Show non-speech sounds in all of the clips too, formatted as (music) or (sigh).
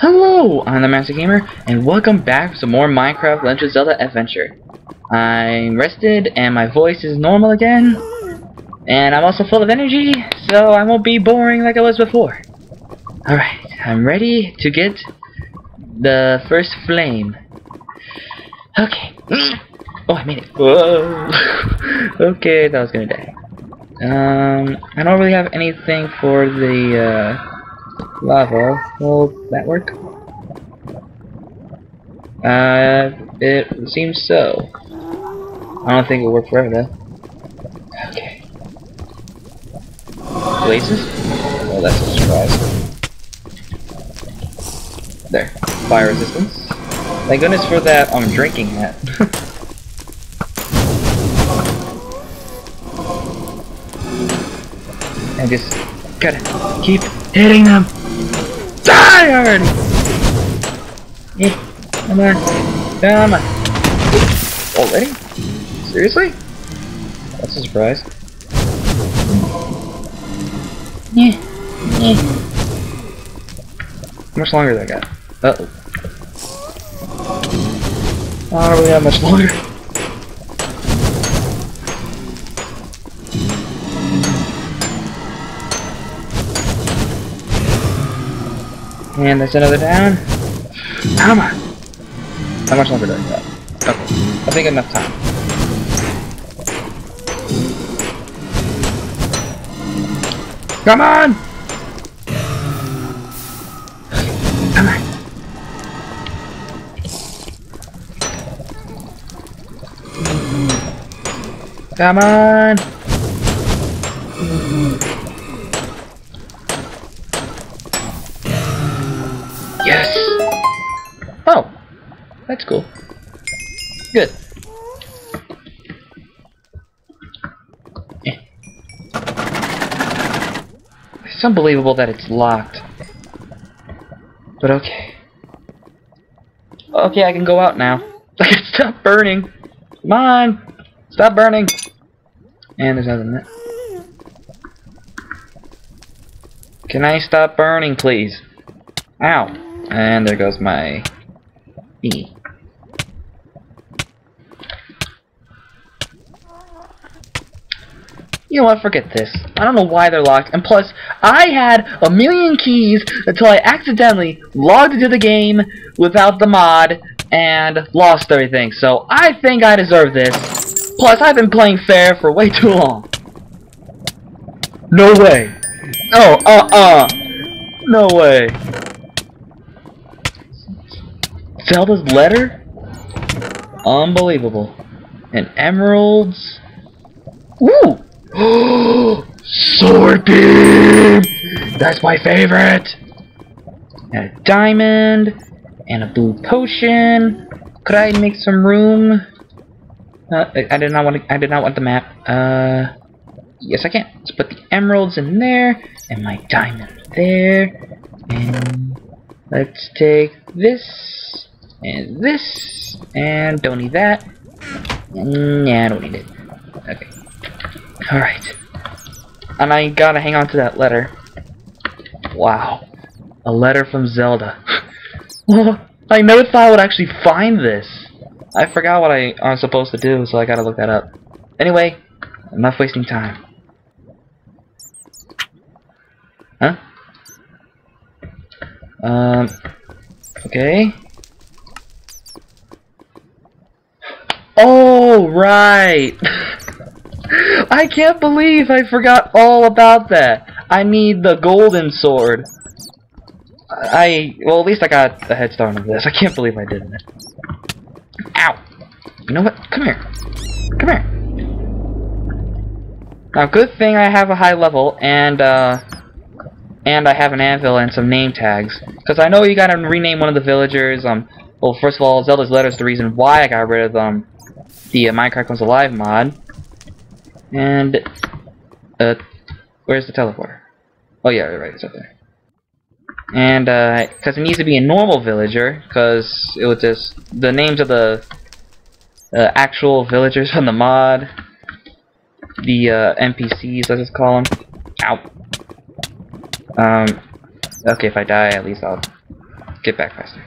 Hello, I'm the Master Gamer, and welcome back to some more Minecraft Legend of Zelda Adventure. I'm rested, and my voice is normal again, and I'm also full of energy, so I won't be boring like I was before. Alright, I'm ready to get the first flame. Okay. (clears throat) Oh, I made it. Whoa. (laughs) okay, that was gonna die. Um, I don't really have anything for the, uh, lava. Will that work? Uh, it seems so. I don't think it'll work forever though. Okay. Blazes? Oh, that's a surprise. There. Fire resistance. Thank goodness for that I'm drinking that. and (laughs) just gotta keep hitting them. Die already! Yeah, come on. Come on. Already? Seriously? That's a surprise. Yeah. Yeah. How much longer do I got? Uh oh. I don't really have much longer. And there's another down. Come on! How much longer do I got? Okay. I think enough time. Come on! Come on. Come on! That's cool. Good. It's unbelievable that it's locked. But okay. Okay, I can go out now. (laughs) Stop burning. Come on! Stop burning! And there's nothing there. Can I stop burning, please? Ow! And there goes my E. You know what, forget this. I don't know why they're locked, and plus, I had a million keys until I accidentally logged into the game without the mod and lost everything, so I think I deserve this. Plus, I've been playing fair for way too long. No way. No, uh-uh. No way. Zelda's letter? Unbelievable. And emeralds. Ooh! (gasps) Sword beam! That's my favorite! And a diamond. And a blue potion. Could I make some room? Uh, I, did not want to, I did not want the map. Uh, yes I can. Let's put the emeralds in there. And my diamond there. And let's take this. And this. And don't need that. Nah, I don't need it. Okay. Alright. And I gotta hang on to that letter. Wow. A letter from Zelda. (laughs) I never thought I would actually find this. I forgot what I am supposed to do, so I gotta look that up. Anyway, enough wasting time. Huh? Um. Okay. Oh, right! (laughs) I can't believe I forgot all about that. I need the golden sword. I, well, at least I got a head start on this. I can't believe I didn't. Ow! You know what? Come here. Come here. Now, good thing I have a high level, and, uh, and I have an anvil and some name tags. Because I know you gotta rename one of the villagers, um, well, first of all, Zelda's Letter is the reason why I got rid of, um, the uh, Minecraft Comes Alive mod. And, uh, where's the teleporter? Oh yeah, right, it's up there. And, uh, because it needs to be a normal villager, because it was just, the names of the uh, actual villagers from the mod, the uh, NPCs, let's just call them. Ow. Um, okay, if I die, at least I'll get back faster.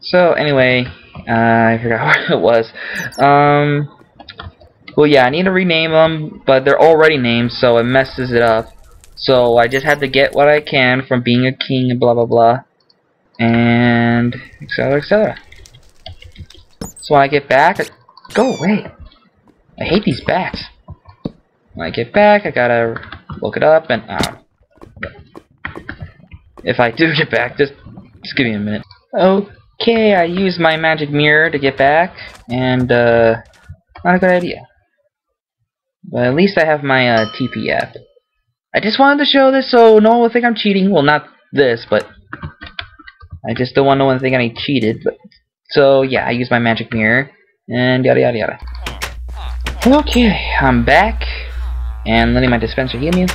So anyway, uh, I forgot (laughs) what it was. Um, well, yeah, I need to rename them, but they're already named, so it messes it up. So I just had to get what I can from being a king and blah blah blah, and etc etc. So when I get back, I, go away. I hate these bats. When I get back, I gotta look it up and uh, if I do (laughs) get back, just just give me a minute. Okay, I use my magic mirror to get back, and uh, not a good idea. But at least I have my uh, TP app. I just wanted to show this so no one will think I'm cheating. Well, not this, but I just don't want no one to think I cheated. But so yeah, I use my magic mirror and yada yada yada. Okay, I'm back and letting my dispenser heal me.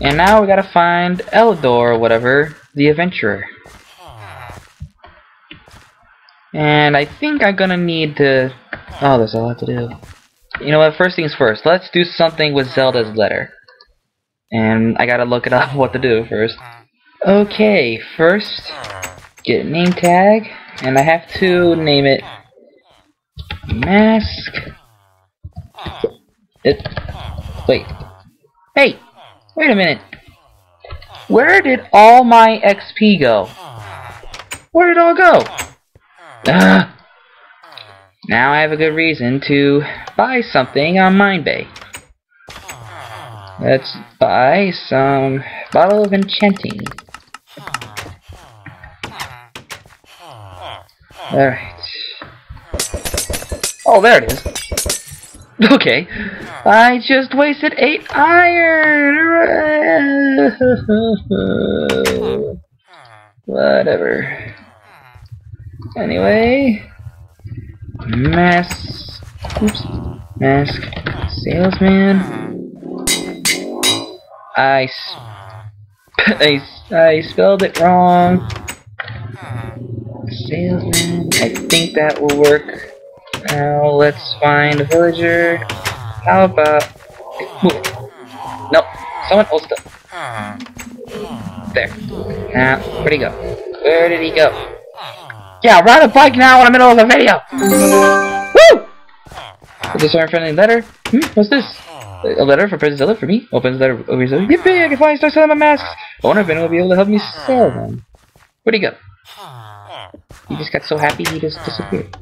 And now we gotta find Eldor or whatever, the adventurer. And I think I'm gonna need to... Oh, there's a lot to do. You know what, first things first, let's do something with Zelda's letter. And I gotta look it up (laughs) what to do first. Okay, first, get name tag, and I have to name it Mask. It. Wait. Hey! Wait a minute. Where did all my XP go? Where did it all go? Ugh. Now I have a good reason to buy something on Minebay. Let's buy some bottle of enchanting. Alright. Oh, there it is. Okay. I just wasted eight iron! (laughs) Whatever. Anyway. Mask. Oops. Mask. Salesman. I, (laughs) I, I spelled it wrong. Salesman. I think that will work. Now let's find a villager. How about... Move. Nope. Someone still. There. Now, where'd he go? Where did he go? Yeah, ride a bike now in the middle of the video! Woo! Is this our friendly letter? Hmm, what's this? A letter for President for me? Opens the letter over his Yippee! I can finally start selling my masks! I wonder if anyone will be able to help me sell them. Where'd he go? He just got so happy he just disappeared.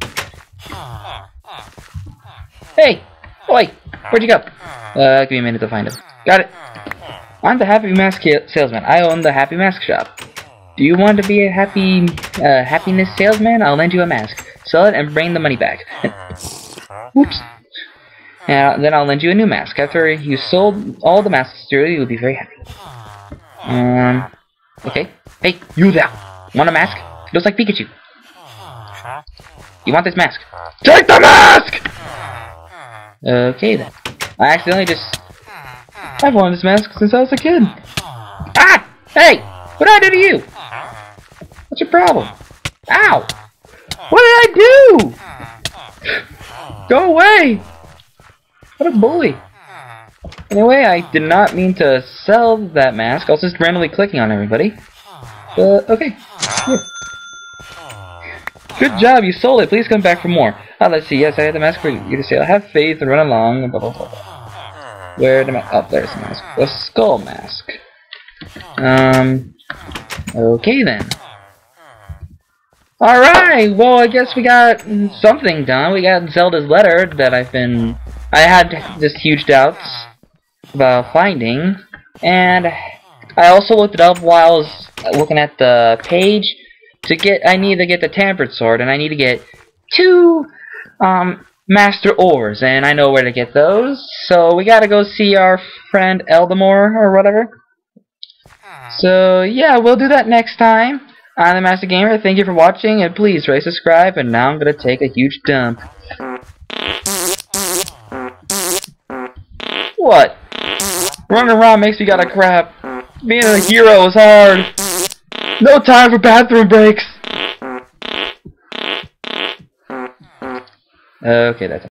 Hey! Oi! Where'd you go? Uh, give me a minute to find him. Got it! I'm the Happy Mask salesman. I own the Happy Mask shop. Do you want to be a happy, uh, happiness salesman? I'll lend you a mask. Sell it and bring the money back. Whoops. And then I'll lend you a new mask. After you sold all the masks through, you'll be very happy. Um, okay. Hey, you there! Want a mask? It looks like Pikachu. You want this mask? Take the mask! Okay then. I accidentally just... I've worn this mask since I was a kid. Ah! Hey! What did I do to you? What's your problem? Ow! What did I do? Go away! What a bully. Anyway, I did not mean to sell that mask. I was just randomly clicking on everybody. But, okay. Here. Good job, you sold it. Please come back for more. Ah, let's see. Yes, I had the mask for you to sell. Have faith and run along. Blah, blah, blah, blah. Where the mask? Oh, there's the mask. The skull mask. Um. Okay then. Alright, well I guess we got something done. We got Zelda's letter that I've been... I had just huge doubts about finding. And I also looked it up while I was looking at the page to get, I need to get the Tempered Sword, and I need to get two, um, Master Ores, and I know where to get those. So we gotta go see our friend Eldamore, or whatever. So, yeah, we'll do that next time. I'm the Master Gamer, thank you for watching, and please rate, subscribe, and now I'm gonna take a huge dump. What? Running around makes me gotta crap. Being a hero is hard. No time for bathroom breaks. Okay, that's